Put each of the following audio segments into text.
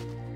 you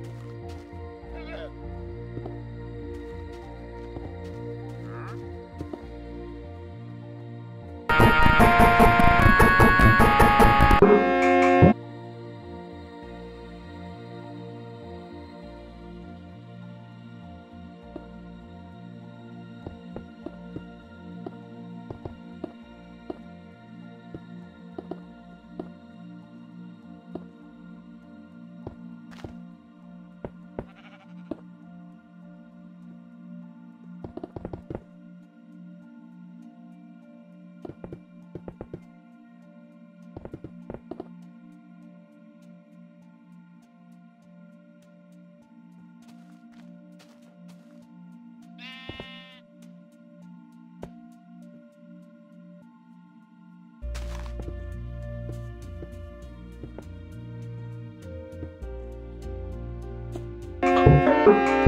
Música